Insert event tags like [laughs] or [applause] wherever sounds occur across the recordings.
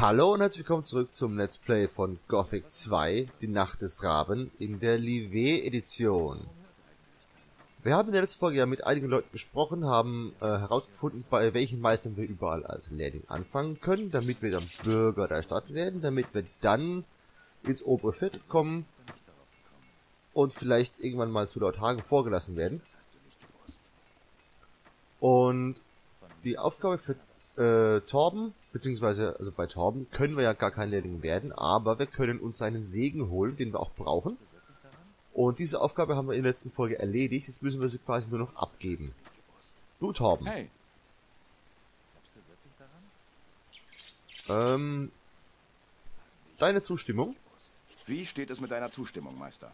Hallo und herzlich willkommen zurück zum Let's Play von Gothic 2, die Nacht des Raben, in der Livet-Edition. Wir haben in der letzten Folge ja mit einigen Leuten gesprochen, haben äh, herausgefunden, bei welchen Meistern wir überall als Lehrling anfangen können, damit wir dann Bürger der Stadt werden, damit wir dann ins obere Viertel kommen und vielleicht irgendwann mal zu Hagen vorgelassen werden. Und die Aufgabe für äh, Torben, beziehungsweise also bei Torben können wir ja gar kein Lehrling werden, aber wir können uns seinen Segen holen, den wir auch brauchen. Und diese Aufgabe haben wir in der letzten Folge erledigt, jetzt müssen wir sie quasi nur noch abgeben. Du Torben. Hey. Ähm, deine Zustimmung? Wie steht es mit deiner Zustimmung, Meister?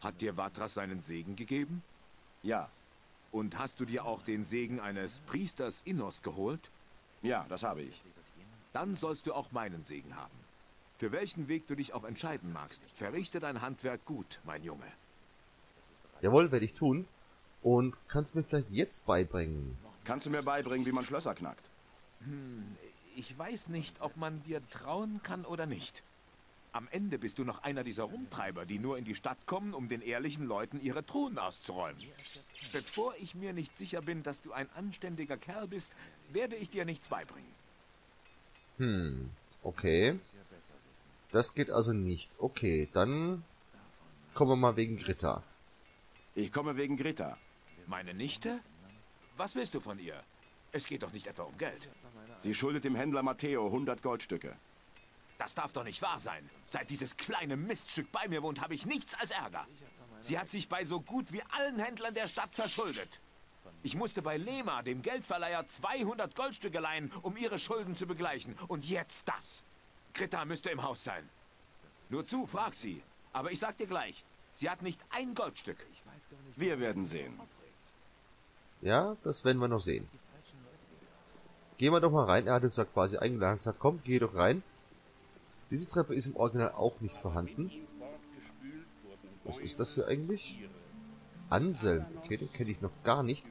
Hat dir Vatras seinen Segen gegeben? Ja. Und hast du dir auch den Segen eines Priesters Innos geholt? Ja, das habe ich. Dann sollst du auch meinen Segen haben. Für welchen Weg du dich auch entscheiden magst, verrichte dein Handwerk gut, mein Junge. Jawohl, werde ich tun. Und kannst du mir vielleicht jetzt beibringen? Kannst du mir beibringen, wie man Schlösser knackt? Hm, ich weiß nicht, ob man dir trauen kann oder nicht. Am Ende bist du noch einer dieser Rumtreiber, die nur in die Stadt kommen, um den ehrlichen Leuten ihre Truhen auszuräumen. Bevor ich mir nicht sicher bin, dass du ein anständiger Kerl bist, werde ich dir nichts beibringen. Hm, okay. Das geht also nicht. Okay, dann kommen wir mal wegen Gritta. Ich komme wegen Greta. Meine Nichte? Was willst du von ihr? Es geht doch nicht etwa um Geld. Sie schuldet dem Händler Matteo 100 Goldstücke. Das darf doch nicht wahr sein. Seit dieses kleine Miststück bei mir wohnt, habe ich nichts als Ärger. Sie hat sich bei so gut wie allen Händlern der Stadt verschuldet. Ich musste bei Lema, dem Geldverleiher, 200 Goldstücke leihen, um ihre Schulden zu begleichen. Und jetzt das. Greta müsste im Haus sein. Nur zu, frag sie. Aber ich sag dir gleich, sie hat nicht ein Goldstück. Wir werden sehen. Ja, das werden wir noch sehen. Gehen wir doch mal rein. Er hat uns ja quasi eingeladen und gesagt, komm, geh doch rein. Diese Treppe ist im Original auch nicht vorhanden. Was ist das hier eigentlich? Anselm. Okay, den kenne ich noch gar nicht.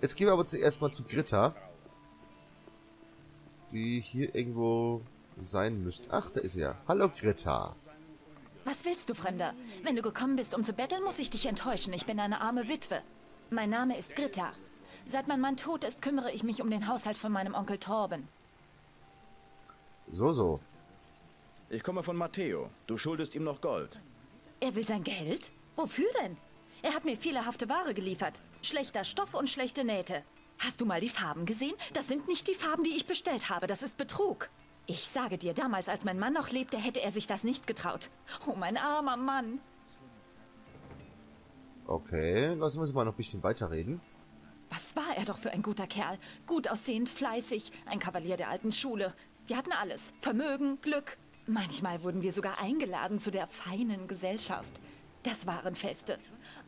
Jetzt gehen wir aber zuerst mal zu Gritta. Die hier irgendwo sein müsste. Ach, da ist sie ja. Hallo Gritta. Was willst du, Fremder? Wenn du gekommen bist, um zu betteln, muss ich dich enttäuschen. Ich bin eine arme Witwe. Mein Name ist Gritta. Seit mein Mann tot ist, kümmere ich mich um den Haushalt von meinem Onkel Torben. So, so. Ich komme von Matteo. Du schuldest ihm noch Gold. Er will sein Geld? Wofür denn? Er hat mir fehlerhafte Ware geliefert. Schlechter Stoff und schlechte Nähte. Hast du mal die Farben gesehen? Das sind nicht die Farben, die ich bestellt habe. Das ist Betrug. Ich sage dir, damals, als mein Mann noch lebte, hätte er sich das nicht getraut. Oh, mein armer Mann. Okay, lassen wir uns mal noch ein bisschen weiterreden. Was war er doch für ein guter Kerl. Gut aussehend, fleißig, ein Kavalier der alten Schule. Wir hatten alles. Vermögen, Glück. Manchmal wurden wir sogar eingeladen zu der feinen Gesellschaft. Das waren Feste.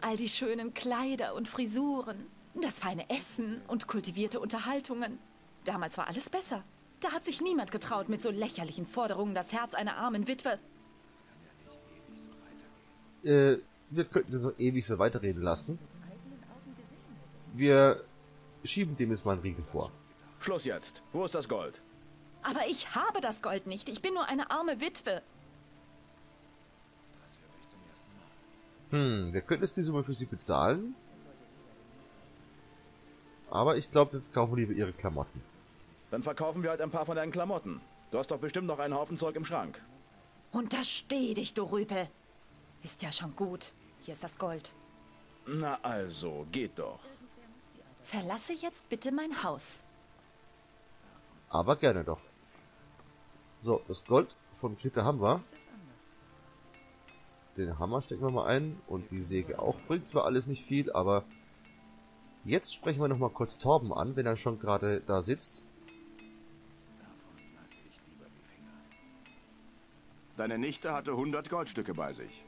All die schönen Kleider und Frisuren. Das feine Essen und kultivierte Unterhaltungen. Damals war alles besser. Da hat sich niemand getraut, mit so lächerlichen Forderungen das Herz einer armen Witwe. Äh, wir könnten sie so ewig so weiterreden lassen. Wir schieben dem jetzt mal einen Riegel vor. Schluss jetzt. Wo ist das Gold? Aber ich habe das Gold nicht. Ich bin nur eine arme Witwe. Hm, wir könnten jetzt die Summe für sie bezahlen. Aber ich glaube, wir verkaufen lieber ihre Klamotten. Dann verkaufen wir halt ein paar von deinen Klamotten. Du hast doch bestimmt noch einen Haufen Zeug im Schrank. Untersteh dich, du Rüpel. Ist ja schon gut. Hier ist das Gold. Na also, geht doch. Verlasse jetzt bitte mein Haus. Aber gerne doch. So, das Gold von Krita haben wir. Den Hammer stecken wir mal ein und die Säge auch. Bringt zwar alles nicht viel, aber jetzt sprechen wir noch mal kurz Torben an, wenn er schon gerade da sitzt. Deine Nichte hatte 100 Goldstücke bei sich.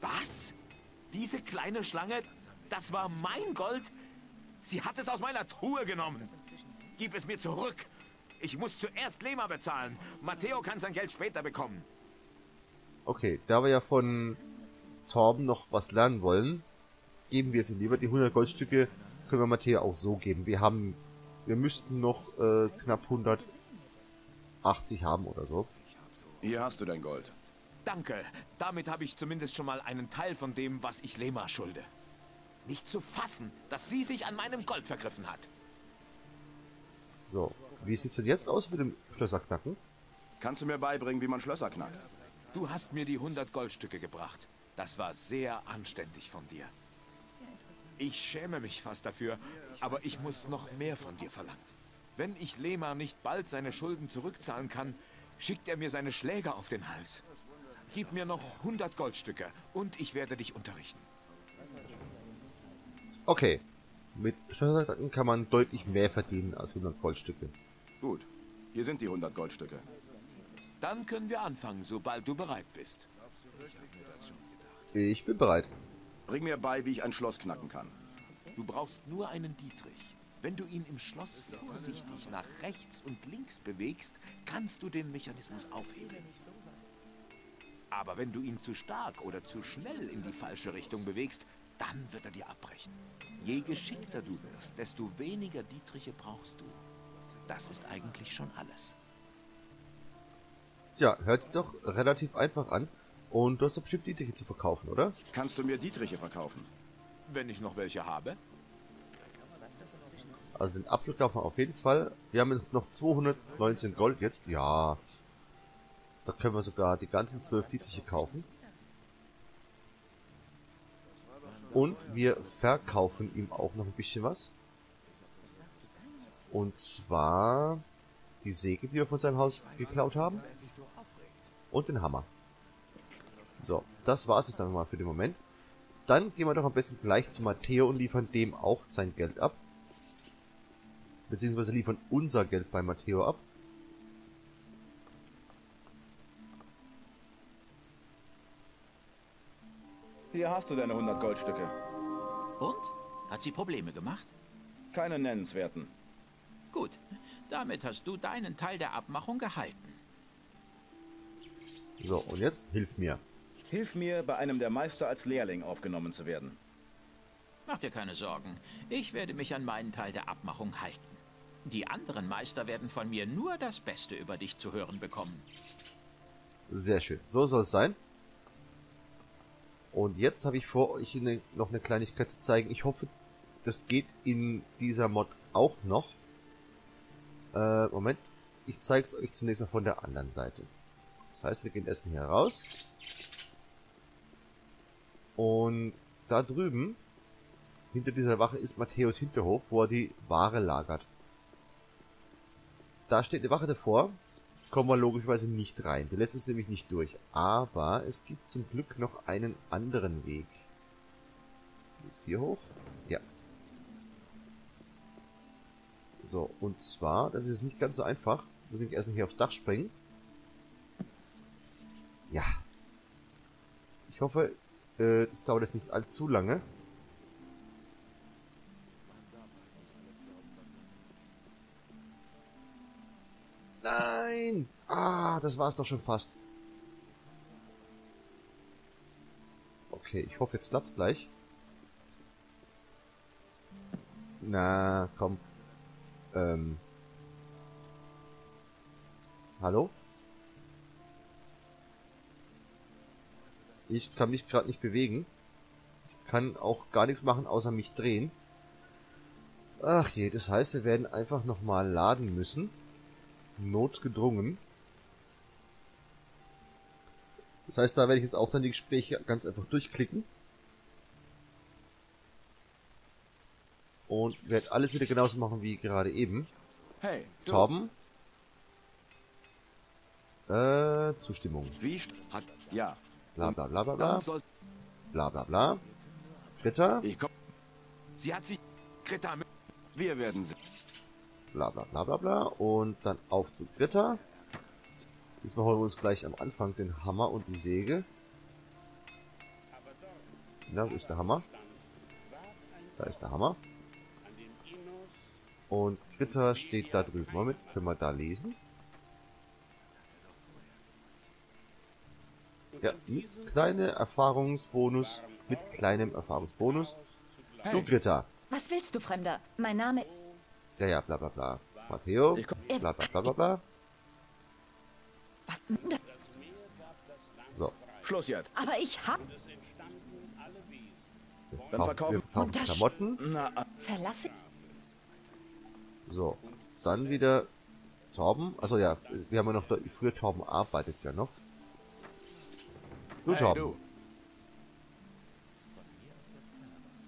Was? Diese kleine Schlange, das war mein Gold? Sie hat es aus meiner Truhe genommen. Gib es mir zurück. Ich muss zuerst Lema bezahlen. Matteo kann sein Geld später bekommen. Okay, da wir ja von Torben noch was lernen wollen, geben wir es ihm lieber. Die 100 Goldstücke können wir Matteo auch so geben. Wir haben, wir müssten noch äh, knapp 100 80 haben oder so. Hier hast du dein Gold. Danke. Damit habe ich zumindest schon mal einen Teil von dem, was ich Lema schulde. Nicht zu fassen, dass sie sich an meinem Gold vergriffen hat. So, wie sieht's denn jetzt aus mit dem Schlösserknacken? Kannst du mir beibringen, wie man Schlösser knackt? Du hast mir die 100 Goldstücke gebracht. Das war sehr anständig von dir. Ich schäme mich fast dafür, aber ich muss noch mehr von dir verlangen. Wenn ich Lema nicht bald seine Schulden zurückzahlen kann, schickt er mir seine Schläger auf den Hals. Gib mir noch 100 Goldstücke und ich werde dich unterrichten. Okay, mit Schlösserknacken kann man deutlich mehr verdienen als 100 Goldstücke. Gut. Hier sind die 100 Goldstücke. Dann können wir anfangen, sobald du bereit bist. Ich bin bereit. Bring mir bei, wie ich ein Schloss knacken kann. Du brauchst nur einen Dietrich. Wenn du ihn im Schloss vorsichtig nach rechts und links bewegst, kannst du den Mechanismus aufheben. Aber wenn du ihn zu stark oder zu schnell in die falsche Richtung bewegst, dann wird er dir abbrechen. Je geschickter du wirst, desto weniger Dietriche brauchst du. Das ist eigentlich schon alles. Tja, hört sich doch relativ einfach an. Und du hast doch bestimmt Dietriche zu verkaufen, oder? Kannst du mir Dietriche verkaufen? Wenn ich noch welche habe? Also den Apfel kaufen wir auf jeden Fall. Wir haben noch 219 Gold jetzt. Ja. Da können wir sogar die ganzen 12 Dietriche kaufen. Und wir verkaufen ihm auch noch ein bisschen was. Und zwar die Säge, die wir von seinem Haus geklaut haben. Und den Hammer. So, das war's jetzt einfach mal für den Moment. Dann gehen wir doch am besten gleich zu Matteo und liefern dem auch sein Geld ab. Beziehungsweise liefern unser Geld bei Matteo ab. Hier hast du deine 100 Goldstücke. Und? Hat sie Probleme gemacht? Keine nennenswerten. Gut, damit hast du deinen Teil der Abmachung gehalten. So, und jetzt hilf mir. Hilf mir, bei einem der Meister als Lehrling aufgenommen zu werden. Mach dir keine Sorgen. Ich werde mich an meinen Teil der Abmachung halten. Die anderen Meister werden von mir nur das Beste über dich zu hören bekommen. Sehr schön. So soll es sein. Und jetzt habe ich vor, euch noch eine Kleinigkeit zu zeigen. Ich hoffe, das geht in dieser Mod auch noch. Äh, Moment. Ich zeige es euch zunächst mal von der anderen Seite. Das heißt, wir gehen erstmal hier raus. Und da drüben, hinter dieser Wache, ist Matthäus Hinterhof, wo er die Ware lagert. Da steht eine Wache davor, kommen wir logischerweise nicht rein. Die lässt uns nämlich nicht durch. Aber es gibt zum Glück noch einen anderen Weg. Ist hier hoch? Ja. So, und zwar, das ist nicht ganz so einfach. Muss ich erstmal hier aufs Dach springen. Ja. Ich hoffe, äh, das dauert jetzt nicht allzu lange. Nein! Ah, das war's doch schon fast. Okay, ich hoffe, jetzt klappt's gleich. Na, komm. Ähm. Hallo? Ich kann mich gerade nicht bewegen. Ich kann auch gar nichts machen, außer mich drehen. Ach je, das heißt, wir werden einfach nochmal laden müssen. Notgedrungen. Das heißt, da werde ich jetzt auch dann die Gespräche ganz einfach durchklicken. Und werde alles wieder genauso machen wie gerade eben. Hey, du. Torben. Äh, Zustimmung. Wie hat. Ja. Bla bla bla bla bla. Bla bla bla. Dritter. Ich komm. sie hat sich mit Wir werden sehen. Bla bla bla bla bla. Und dann auf zu Gritter. Diesmal holen wir uns gleich am Anfang den Hammer und die Säge. Na, wo ist der Hammer? Da ist der Hammer. Und Gritter steht da drüben. Moment, können wir da lesen? Ja, mit kleine Erfahrungsbonus. Mit kleinem Erfahrungsbonus. Du Gritter. Was willst du, Fremder? Mein Name... Ja, ja, bla bla bla. Matteo. Bla bla bla bla bla. So. Schluss jetzt. Aber ich hab... Wir kaufen, verkaufen- wir kaufen Klamotten. Na, äh, Verlasse... So. Dann wieder Torben. Also ja, wir haben ja noch früher. Torben arbeitet ja noch. Du hey, Torben. du.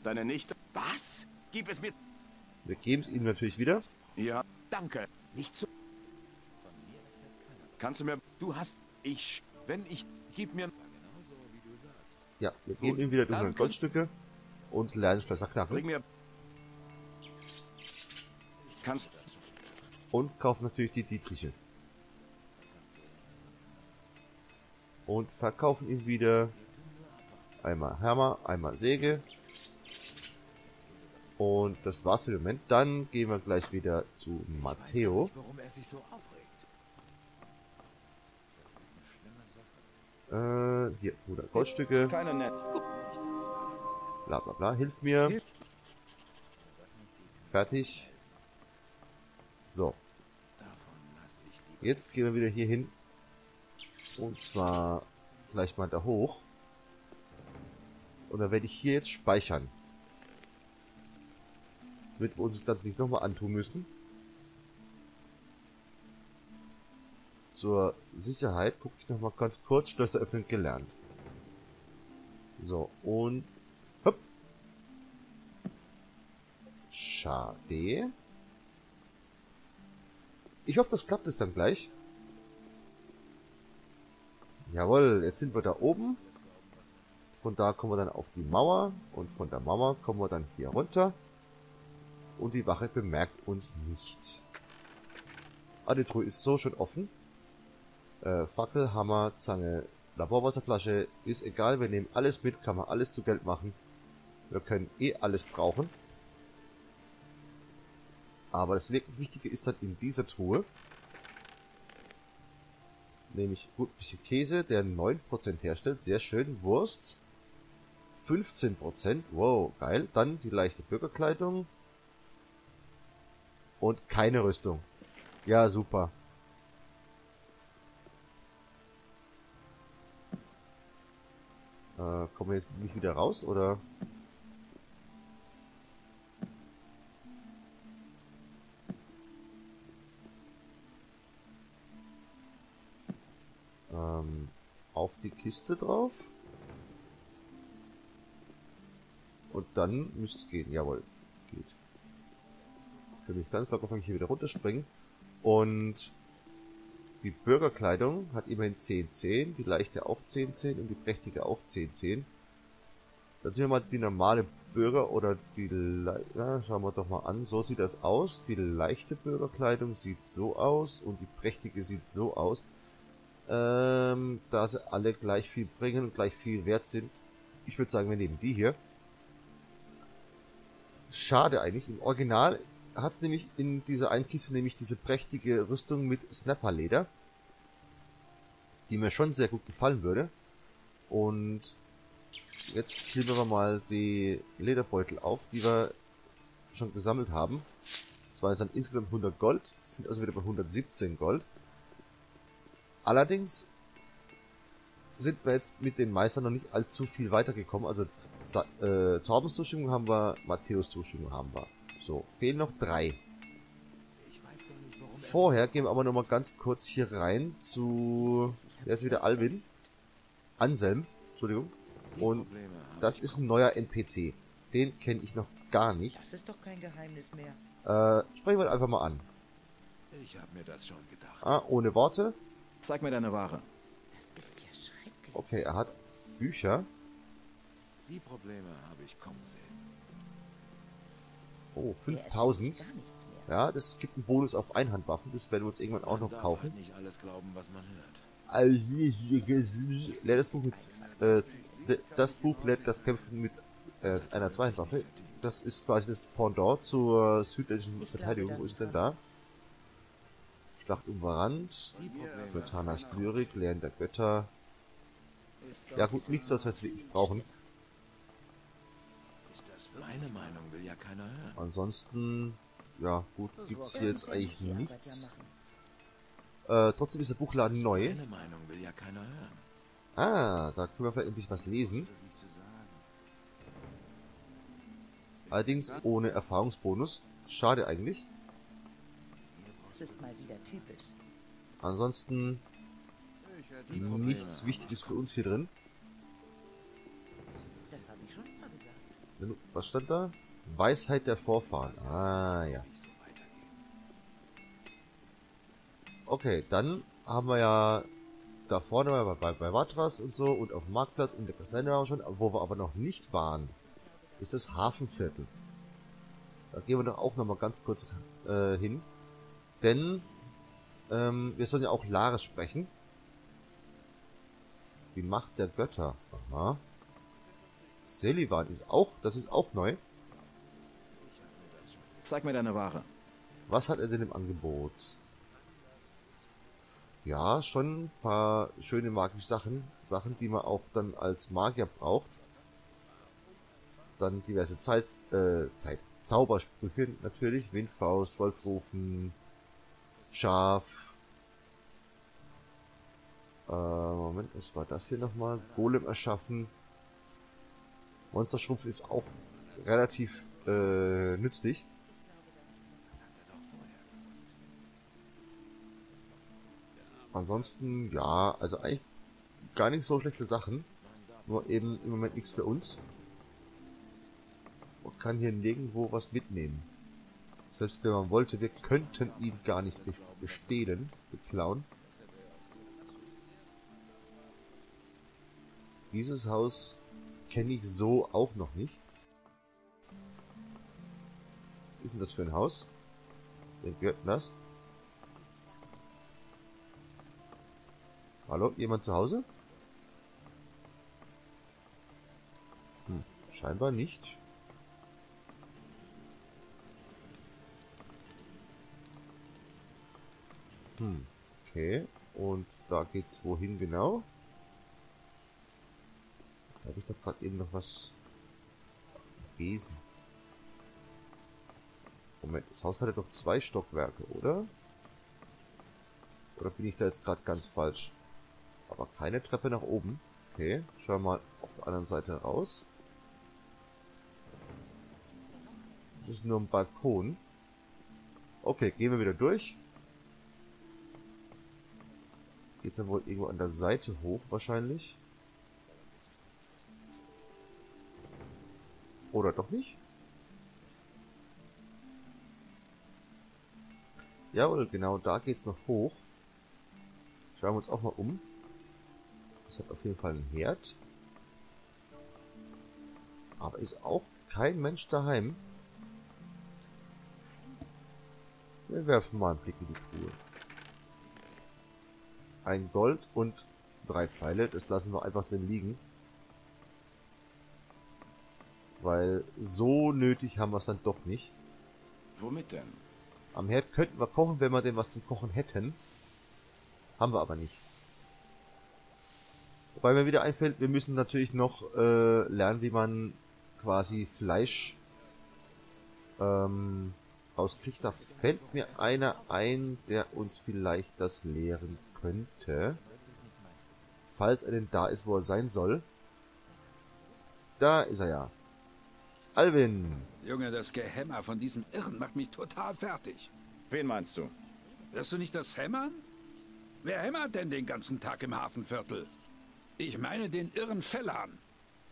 Deine Nichte? Was? Gib es mir. Wir geben es ihm natürlich wieder. Ja. Danke. Nicht zu. Kannst du mir... Du hast. Ich. Wenn ich. Gib mir. Ja, wir geben ihm wieder 100 danke. Goldstücke und Lernschlösser Bring Knarren. mir... Kannst... Und kaufen natürlich die Dietriche. Und verkaufen ihm wieder einmal Hammer, einmal Säge. Und das war's für den Moment. Dann gehen wir gleich wieder zu Matteo. Warum er sich so aufregt? Äh, hier, 100 Goldstücke. Bla bla bla. Hilf mir. Fertig. So. Jetzt gehen wir wieder hier hin. Und zwar gleich mal da hoch. Und dann werde ich hier jetzt speichern. Damit wir uns das Ganze nicht nochmal antun müssen. Zur Sicherheit gucke ich nochmal ganz kurz. Schlösser öffnen gelernt. So, und... Hopp. Schade. Ich hoffe, das klappt es dann gleich. Jawohl, jetzt sind wir da oben. Von da kommen wir dann auf die Mauer. Und von der Mauer kommen wir dann hier runter. Und die Wache bemerkt uns nicht. Ah, die Truhe ist so schon offen. Äh, Fackel, Hammer, Zange, Laborwasserflasche. Ist egal, wir nehmen alles mit, kann man alles zu Geld machen. Wir können eh alles brauchen. Aber das wirklich Wichtige ist dann in dieser Truhe. Nämlich gut ein bisschen Käse, der 9% herstellt. Sehr schön. Wurst. 15%. Wow, geil. Dann die leichte Bürgerkleidung. Und keine Rüstung. Ja, super. Äh, kommen wir jetzt nicht wieder raus, oder? Ähm, auf die Kiste drauf. Und dann müsste es gehen. Jawohl, geht. Für mich ganz locker kann ich hier wieder runterspringen. Und die Bürgerkleidung hat immerhin 10-10, die leichte auch 10-10 und die prächtige auch 10-10. Dann sehen wir mal die normale Bürger oder die Le ja, schauen wir doch mal an. So sieht das aus. Die leichte Bürgerkleidung sieht so aus und die prächtige sieht so aus. Ähm, da sie alle gleich viel bringen und gleich viel wert sind. Ich würde sagen, wir nehmen die hier. Schade eigentlich. Im Original hat es nämlich in dieser einen Kiste nämlich diese prächtige Rüstung mit Snapperleder. Die mir schon sehr gut gefallen würde. Und jetzt klicken wir mal die Lederbeutel auf, die wir schon gesammelt haben. Das waren insgesamt 100 Gold. Sind also wieder bei 117 Gold. Allerdings sind wir jetzt mit den Meistern noch nicht allzu viel weitergekommen. Also äh, Torbens Zustimmung haben wir, Matthäus Zustimmung haben wir. So, fehlen noch drei. Vorher gehen wir aber noch mal ganz kurz hier rein zu... Wer ist wieder Alvin? Anselm, Entschuldigung. Und das ist ein neuer NPC. Den kenne ich noch gar nicht. Das ist doch kein Geheimnis mehr. Äh, sprechen wir einfach mal an. Ich habe mir das schon gedacht. Ah, ohne Worte. Zeig mir deine Ware. Das ist ja schrecklich. Okay, er hat Bücher. Die Probleme habe ich kommen sehen. Oh, Der erzählt 5000. Gar nichts mehr. Ja, das gibt einen Bonus auf Einhandwaffen. Das werden wir uns irgendwann auch noch darf kaufen. halt nicht alles glauben, was man hört. Lädt das Buch mit, äh, das Buch lädt das Kämpfen mit äh, einer Zweihandwaffe. Das ist quasi das Pendant zur südländischen Ich glaube, Verteidigung. Wo ist ist denn da? Schlacht um Probleme Vertanas Lyrik, Lehren der Götter. Ja gut, nichts, was wir wirklich brauchen. Meine Meinung will ja keiner hören. Ansonsten, ja gut, gibt's hier jetzt eigentlich nichts. Äh, trotzdem ist der Buchladen neu. Ja. Ah, da können wir vielleicht was lesen. Allerdings ohne Erfahrungsbonus. Schade eigentlich. Das ist mal wieder typisch. Ansonsten nichts Wichtiges für uns hier drin. Das habe ich schon mal gesagt. Was stand da? Weisheit der Vorfahren. Ah, ja. Okay, dann haben wir ja da vorne bei, bei, bei Watras und so und auf dem Marktplatz in der Kaserne schon, wo wir aber noch nicht waren, ist das Hafenviertel. Da gehen wir doch auch nochmal ganz kurz äh, hin. Denn ähm, wir sollen ja auch Lares sprechen. Die Macht der Götter. Aha. Selivan ist auch, das ist auch neu. Zeig mir deine Ware. Was hat er denn im Angebot? Ja, schon ein paar schöne magische Sachen. Sachen, die man auch dann als Magier braucht. Dann diverse Zeit, äh, Zeit, Zaubersprüche natürlich. Windfaust, Wolfrufen, Schaf. Äh, Moment, was war das hier nochmal? Golem erschaffen. Monsterschrumpf ist auch relativ äh, nützlich. Ansonsten, ja, also eigentlich gar nicht so schlechte Sachen. Nur eben im Moment nichts für uns. Man kann hier nirgendwo was mitnehmen. Selbst wenn man wollte, wir könnten ihn gar nicht be- bestehlen, beklauen. Dieses Haus kenne ich so auch noch nicht. Was ist denn das für ein Haus? Wer gehört das? Hallo, jemand zu Hause? Hm, scheinbar nicht. Hm, okay. Und da geht's wohin genau? Da habe ich doch gerade eben noch was gelesen. Moment, das Haus hatte doch zwei Stockwerke, oder? Oder bin ich da jetzt gerade ganz falsch? Aber keine Treppe nach oben. Okay, schauen wir mal auf der anderen Seite raus. Das ist nur ein Balkon. Okay, gehen wir wieder durch. Geht's dann wohl irgendwo an der Seite hoch, wahrscheinlich. Oder doch nicht? Jawohl, genau, da geht's noch hoch. Schauen wir uns auch mal um. Das hat auf jeden Fall einen Herd. Aber ist auch kein Mensch daheim. Wir werfen mal einen Blick in die Truhe. Ein Gold und drei Pfeile. Das lassen wir einfach drin liegen. Weil so nötig haben wir es dann doch nicht. Womit denn? Am Herd könnten wir kochen, wenn wir denn was zum Kochen hätten. Haben wir aber nicht. Wobei mir wieder einfällt, wir müssen natürlich noch äh, lernen, wie man quasi Fleisch ähm, rauskriegt. Da fällt mir einer ein, der uns vielleicht das lehren könnte. Falls er denn da ist, wo er sein soll. Da ist er ja. Alvin. Junge, das Gehämmer von diesem Irren macht mich total fertig. Wen meinst du? Hörst du nicht das Hämmern? Wer hämmert denn den ganzen Tag im Hafenviertel? Ich meine den irren Fellan.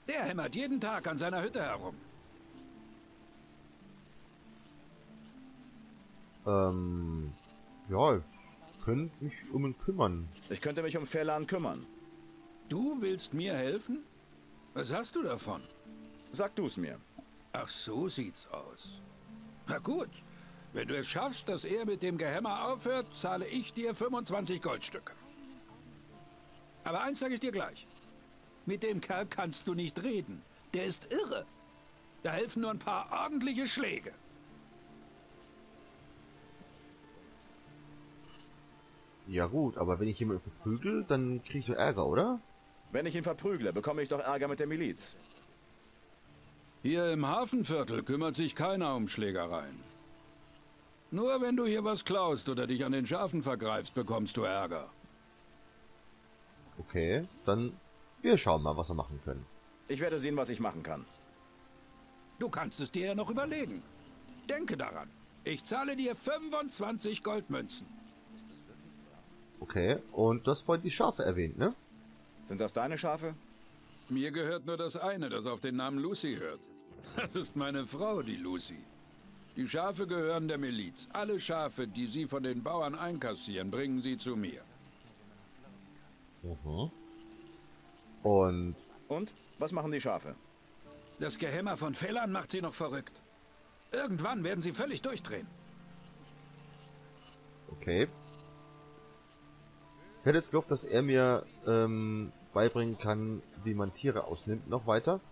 Der hämmert jeden Tag an seiner Hütte herum. Ähm, ja, könnte mich um ihn kümmern. Ich könnte mich um Ferlan kümmern. Du willst mir helfen? Was hast du davon? Sag du's mir. Ach, so sieht's aus. Na gut. Wenn du es schaffst, dass er mit dem Gehämmer aufhört, zahle ich dir 25 Goldstücke. Aber eins sage ich dir gleich. Mit dem Kerl kannst du nicht reden. Der ist irre. Da helfen nur ein paar ordentliche Schläge. Ja gut, aber wenn ich jemanden verprügel, dann kriege ich doch Ärger, oder? Wenn ich ihn verprügle, bekomme ich doch Ärger mit der Miliz. Hier im Hafenviertel kümmert sich keiner um Schlägereien. Nur wenn du hier was klaust oder dich an den Schafen vergreifst, bekommst du Ärger. Okay, dann wir schauen mal, was wir machen können. Ich werde sehen, was ich machen kann. Du kannst es dir ja noch überlegen. Denke daran. Ich zahle dir 25 Goldmünzen. Okay, und du hast vorhin die Schafe erwähnt, ne? Sind das deine Schafe? Mir gehört nur das eine, das auf den Namen Lucy hört. Das ist meine Frau, die Lucy. Die Schafe gehören der Miliz. Alle Schafe, die sie von den Bauern einkassieren, bringen sie zu mir. Mhm. Und Und? Was machen die Schafe? Das Gehämmer von Fellern macht sie noch verrückt. Irgendwann werden sie völlig durchdrehen. okay. Ich hätte jetzt gehofft, dass er mir ähm, beibringen kann, wie man Tiere ausnimmt, noch weiter.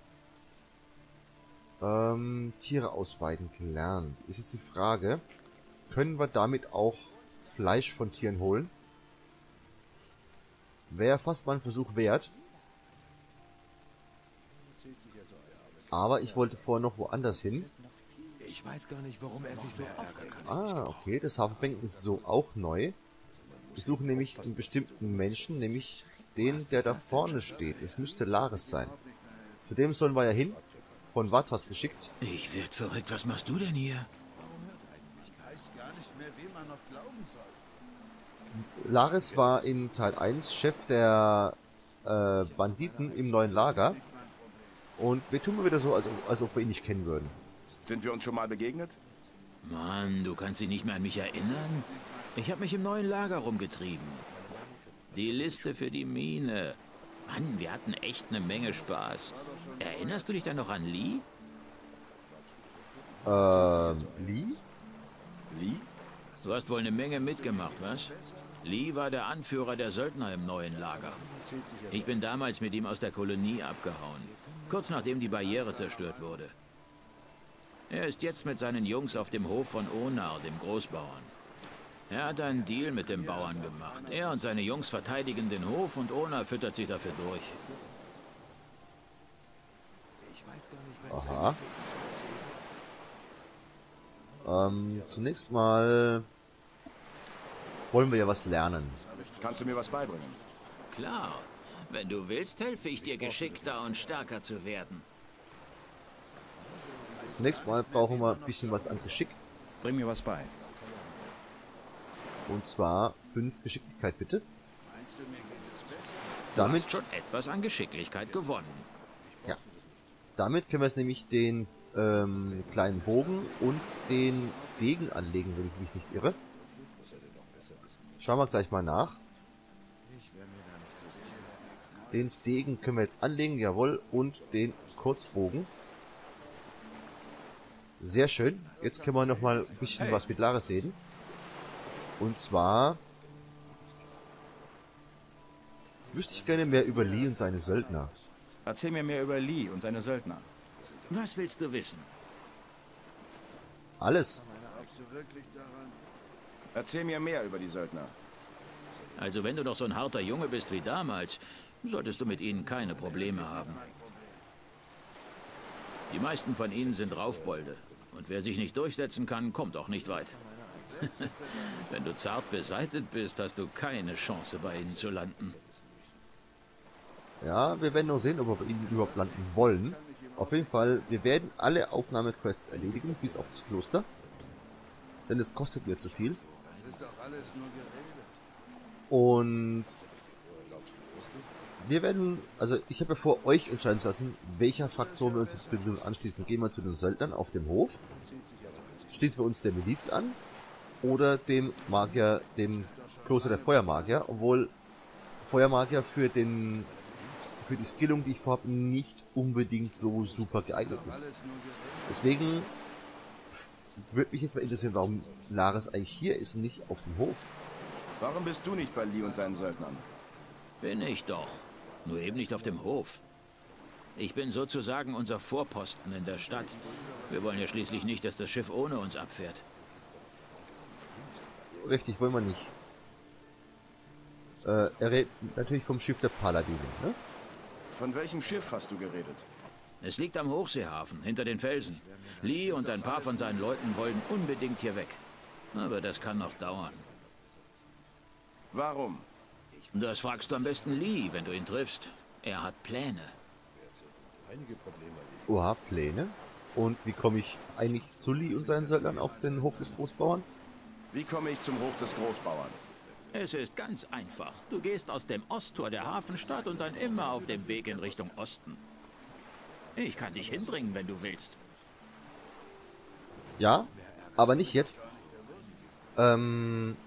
Ähm, Tiere ausweiden gelernt. Ist jetzt die Frage, können wir damit auch Fleisch von Tieren holen? Wäre fast mal ein Versuch wert. Aber ich wollte vorher noch woanders hin. Ich weiß gar nicht, warum er sich so ärgert. Ah, okay, das Hafenbecken ist so auch neu. Ich suche nämlich einen bestimmten Menschen, nämlich den, der da vorne steht. Es müsste Laris sein. Zu dem sollen wir ja hin. Von Vatas geschickt. Ich werd verrückt. Was machst du denn hier? Laris war in Teil 1 Chef der äh, Banditen im neuen Lager. Und wir tun mal wieder so, als, als ob wir ihn nicht kennen würden. Sind wir uns schon mal begegnet? Mann, du kannst dich nicht mehr an mich erinnern? Ich habe mich im neuen Lager rumgetrieben. Die Liste für die Mine. Mann, wir hatten echt eine Menge Spaß. Erinnerst du dich dann noch an Lee? Ähm, Lee? Lee? Du hast wohl eine Menge mitgemacht, was? Lee war der Anführer der Söldner im neuen Lager. Ich bin damals mit ihm aus der Kolonie abgehauen. Kurz nachdem die Barriere zerstört wurde. Er ist jetzt mit seinen Jungs auf dem Hof von Onar, dem Großbauern. Er hat einen Deal mit dem Bauern gemacht. Er und seine Jungs verteidigen den Hof und Onar füttert sie dafür durch. Aha. Ähm, zunächst mal wollen wir ja was lernen. Kannst du mir was beibringen? Klar. Wenn du willst, helfe ich dir geschickter und stärker zu werden. Zunächst mal brauchen wir ein bisschen was an Geschick. Bring mir was bei. Und zwar fünf Geschicklichkeit bitte. Du Damit, hast schon etwas an Geschicklichkeit gewonnen. ja, damit können wir jetzt nämlich den ähm, kleinen Bogen und den Degen anlegen, wenn ich mich nicht irre. Schauen wir gleich mal nach. Den Degen können wir jetzt anlegen, jawohl, und den Kurzbogen. Sehr schön. Jetzt können wir noch mal ein bisschen was mit Laris reden. Und zwar wüsste ich gerne mehr über Lee und seine Söldner. Erzähl mir mehr über Lee und seine Söldner. Was willst du wissen? Alles. Erzähl mir mehr über die Söldner. Also wenn du noch so ein harter Junge bist wie damals, solltest du mit ihnen keine Probleme haben. Die meisten von ihnen sind Raufbolde. Und wer sich nicht durchsetzen kann, kommt auch nicht weit. Wenn du zart beseitet bist, hast du keine Chance, bei ihnen zu landen. Ja, wir werden noch sehen, ob wir bei ihnen überhaupt landen wollen. Auf jeden Fall, wir werden alle Aufnahmequests erledigen, bis auf das Kloster. Denn es kostet mir zu viel. Und wir werden, also ich habe ja vor, euch entscheiden zu lassen, welcher Fraktion wir uns anschließen. Gehen wir zu den Söldnern auf dem Hof, schließen wir uns der Miliz an oder dem Magier, dem Kloster der Feuermagier, obwohl Feuermagier für den für die Skillung, die ich vorhabe, nicht unbedingt so super geeignet ist. Deswegen würde mich jetzt mal interessieren, warum Laris eigentlich hier ist und nicht auf dem Hof. Warum bist du nicht bei Lee und seinen Söldnern? Bin ich doch. Nur eben nicht auf dem Hof. Ich bin sozusagen unser Vorposten in der Stadt. Wir wollen ja schließlich nicht, dass das Schiff ohne uns abfährt. Richtig, wollen wir nicht. Äh, er redet natürlich vom Schiff der Paladine, ne? Von welchem Schiff hast du geredet? Es liegt am Hochseehafen, hinter den Felsen. Lee und ein paar von seinen Leuten wollen unbedingt hier weg. Aber das kann noch dauern. Warum? Das fragst du am besten Lee, wenn du ihn triffst. Er hat Pläne. Oha, Pläne. Und wie komme ich eigentlich zu Lee und seinen Söldnern auf den Hof des Großbauern? Wie komme ich zum Hof des Großbauern? Es ist ganz einfach. Du gehst aus dem Osttor der Hafenstadt und dann immer auf dem Weg in Richtung Osten. Ich kann dich hinbringen, wenn du willst. Ja, aber nicht jetzt. Ähm,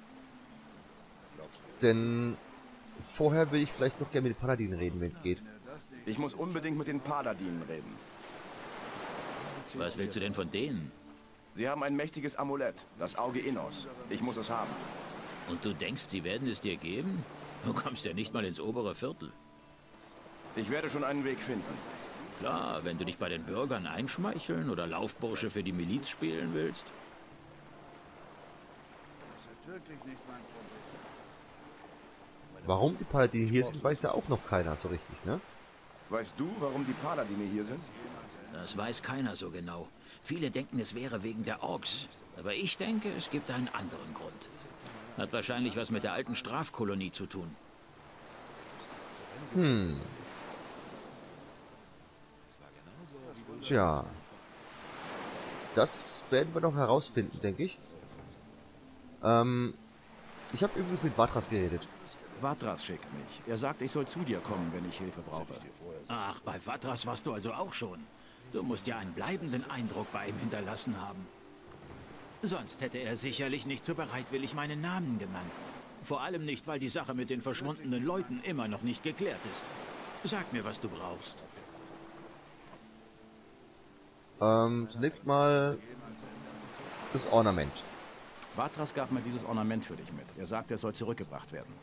denn vorher will ich vielleicht noch gerne mit den Paladinen reden, wenn es geht. Ich muss unbedingt mit den Paladinen reden. Was willst du denn von denen? Sie haben ein mächtiges Amulett, das Auge Innos. Ich muss es haben. Und du denkst, sie werden es dir geben? Du kommst ja nicht mal ins obere Viertel. Ich werde schon einen Weg finden. Klar, wenn du dich bei den Bürgern einschmeicheln oder Laufbursche für die Miliz spielen willst. Warum die Paladine hier sind, weiß ja auch noch keiner so richtig, ne? Weißt du, warum die Paladine hier sind? Das weiß keiner so genau. Viele denken, es wäre wegen der Orks. Aber ich denke, es gibt einen anderen Grund. Hat wahrscheinlich was mit der alten Strafkolonie zu tun. Hm. Tja. Das werden wir noch herausfinden, denke ich. Ähm, ich habe übrigens mit Vatras geredet. Vatras schickt mich. Er sagt, ich soll zu dir kommen, wenn ich Hilfe brauche. Ach, bei Vatras warst du also auch schon. Du musst ja einen bleibenden Eindruck bei ihm hinterlassen haben. Sonst hätte er sicherlich nicht so bereitwillig meinen Namen genannt. Vor allem nicht, weil die Sache mit den verschwundenen Leuten immer noch nicht geklärt ist. Sag mir, was du brauchst. Ähm, zunächst mal das Ornament. Vatras gab mir dieses Ornament für dich mit. Er sagt, er soll zurückgebracht werden.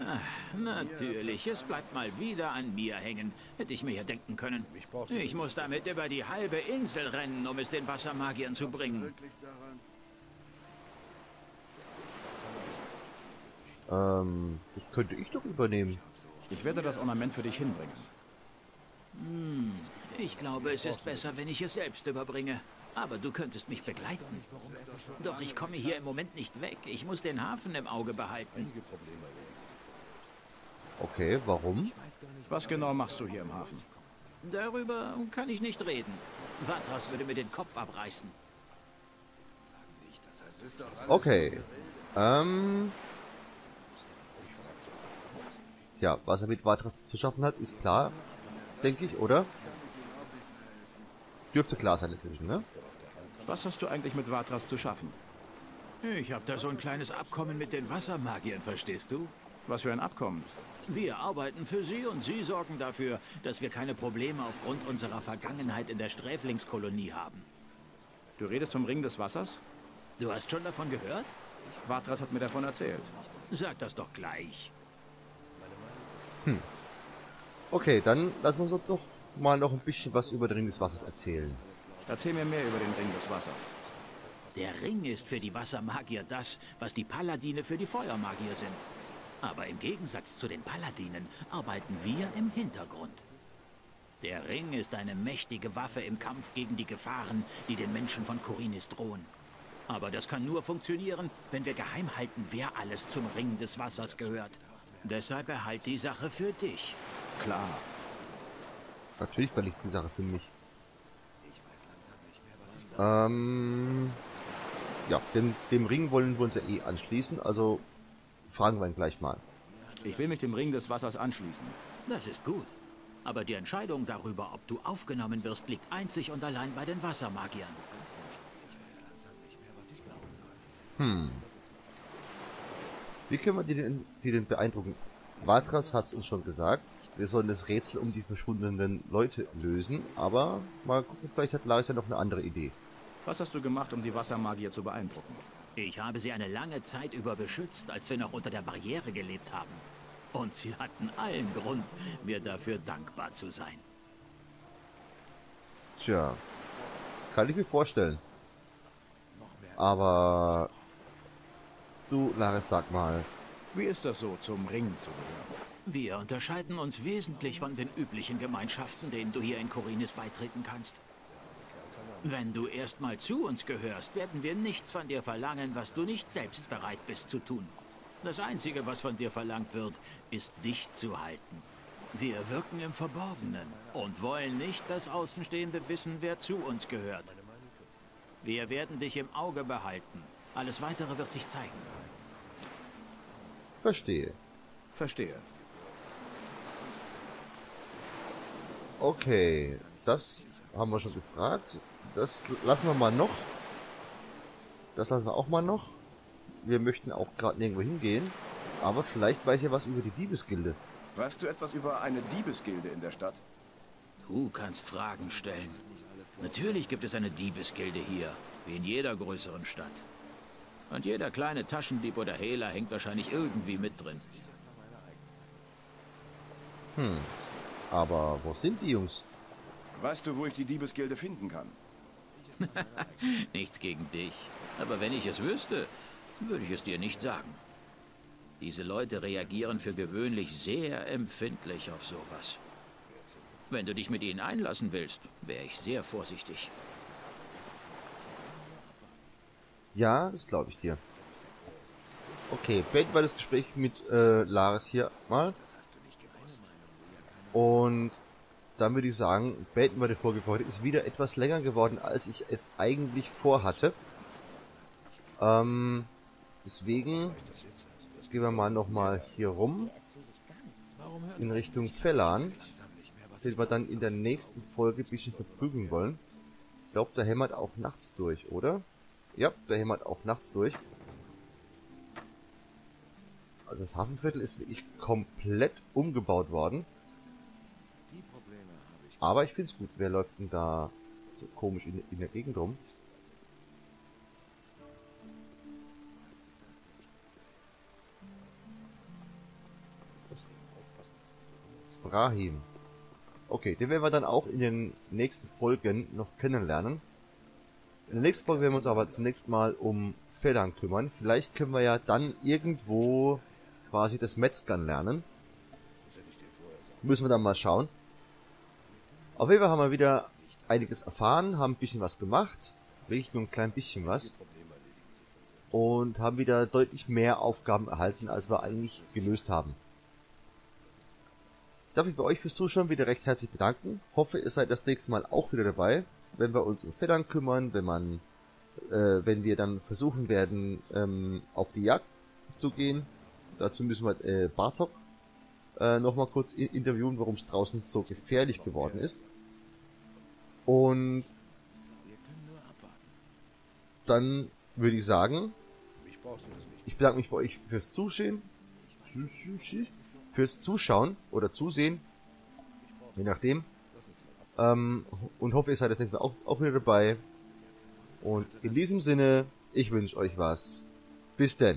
Ach, natürlich, es bleibt mal wieder an mir hängen. Hätte ich mir ja denken können. Ich muss damit über die halbe Insel rennen, um es den Wassermagiern zu bringen. Ähm, das könnte ich doch übernehmen. Ich werde das Ornament für dich hinbringen. Hm, ich glaube, es ist besser, wenn ich es selbst überbringe. Aber du könntest mich begleiten. Doch ich komme hier im Moment nicht weg. Ich muss den Hafen im Auge behalten. Okay, warum? Was genau machst du hier im Hafen? Darüber kann ich nicht reden. Vatras würde mir den Kopf abreißen. Okay. Ähm. Ja, was er mit Vatras zu schaffen hat, ist klar. Denke ich, oder? Dürfte klar sein inzwischen, ne? Was hast du eigentlich mit Vatras zu schaffen? Ich habe da so ein kleines Abkommen mit den Wassermagiern, verstehst du? Was für ein Abkommen? Wir arbeiten für sie und sie sorgen dafür, dass wir keine Probleme aufgrund unserer Vergangenheit in der Sträflingskolonie haben. Du redest vom Ring des Wassers? Du hast schon davon gehört? Vatras hat mir davon erzählt. Sag das doch gleich. Okay, dann lassen wir uns doch mal noch ein bisschen was über den Ring des Wassers erzählen. Erzähl mir mehr über den Ring des Wassers. Der Ring ist für die Wassermagier das, was die Paladine für die Feuermagier sind. Aber im Gegensatz zu den Paladinen arbeiten wir im Hintergrund. Der Ring ist eine mächtige Waffe im Kampf gegen die Gefahren, die den Menschen von Korinis drohen. Aber das kann nur funktionieren, wenn wir geheim halten, wer alles zum Ring des Wassers gehört. Deshalb erhalt die Sache für dich. Klar. Natürlich verliegt die Sache für mich. Ähm, ja, dem, dem Ring wollen wir uns ja eh anschließen, also fragen wir ihn gleich mal. Ich will mich dem Ring des Wassers anschließen. Das ist gut. Aber die Entscheidung darüber, ob du aufgenommen wirst, liegt einzig und allein bei den Wassermagiern. Wie können wir die denn, die denn beeindrucken? Vatras hat es uns schon gesagt. Wir sollen das Rätsel um die verschwundenen Leute lösen, aber mal gucken, vielleicht hat Lars ja noch eine andere Idee. Was hast du gemacht, um die Wassermagier zu beeindrucken? Ich habe sie eine lange Zeit über beschützt, als wir noch unter der Barriere gelebt haben. Und sie hatten allen Grund, mir dafür dankbar zu sein. Tja, kann ich mir vorstellen. Aber du, Laris, sag mal, Wie ist das so, zum Ring zu gehören? Wir unterscheiden uns wesentlich von den üblichen Gemeinschaften, denen du hier in Korinis beitreten kannst. Wenn du erstmal zu uns gehörst, werden wir nichts von dir verlangen, was du nicht selbst bereit bist zu tun. Das Einzige, was von dir verlangt wird, ist dich zu halten. Wir wirken im Verborgenen und wollen nicht, dass Außenstehende wissen, wer zu uns gehört. Wir werden dich im Auge behalten. Alles Weitere wird sich zeigen. Verstehe. Verstehe. Okay, das haben wir schon gefragt. Das lassen wir mal noch. Das lassen wir auch mal noch. Wir möchten auch gerade nirgendwo hingehen. Aber vielleicht weiß ja was über die Diebesgilde. Weißt du etwas über eine Diebesgilde in der Stadt? Du kannst Fragen stellen. Natürlich gibt es eine Diebesgilde hier, wie in jeder größeren Stadt. Und jeder kleine Taschendieb oder Hehler hängt wahrscheinlich irgendwie mit drin. Aber wo sind die Jungs? Weißt du, wo ich die Diebesgilde finden kann? [laughs] Nichts gegen dich. Aber wenn ich es wüsste, würde ich es dir nicht sagen. Diese Leute reagieren für gewöhnlich sehr empfindlich auf sowas. Wenn du dich mit ihnen einlassen willst, wäre ich sehr vorsichtig. Ja, das glaube ich dir. Okay, beenden wir das Gespräch mit äh, Laris hier mal. Und dann würde ich sagen, beenden wir die Folge für heute. Ist wieder etwas länger geworden, als ich es eigentlich vorhatte. Ähm, deswegen gehen wir mal nochmal hier rum. In Richtung Fellan. Den wir dann in der nächsten Folge ein bisschen verprügeln wollen. Ich glaube, der hämmert auch nachts durch, oder? Ja, der hämmert auch nachts durch. Also das Hafenviertel ist wirklich komplett umgebaut worden. Aber ich finde es gut. Wer läuft denn da so komisch in, in der Gegend rum? Brahim. Okay, den werden wir dann auch in den nächsten Folgen noch kennenlernen. In der nächsten Folge werden wir uns aber zunächst mal um Federn kümmern. Vielleicht können wir ja dann irgendwo quasi das Metzgern lernen. Müssen wir dann mal schauen. Auf jeden Fall haben wir wieder einiges erfahren, haben ein bisschen was gemacht. Wirklich nur ein klein bisschen was. Und haben wieder deutlich mehr Aufgaben erhalten, als wir eigentlich gelöst haben. Darf ich bei euch fürs Zuschauen wieder recht herzlich bedanken. Hoffe, ihr seid das nächste Mal auch wieder dabei, wenn wir uns um Federn kümmern, wenn man, äh, wenn wir dann versuchen werden, ähm, auf die Jagd zu gehen. Dazu müssen wir äh, Bartok äh, nochmal kurz interviewen, warum es draußen so gefährlich geworden ist. Und dann würde ich sagen, ich bedanke mich bei euch fürs Zusehen, fürs Zuschauen oder Zusehen, je nachdem. Ähm, und hoffe, ihr seid das nächste Mal auch, auch wieder dabei. Und in diesem Sinne, ich wünsche euch was. Bis denn.